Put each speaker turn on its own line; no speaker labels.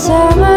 Summer.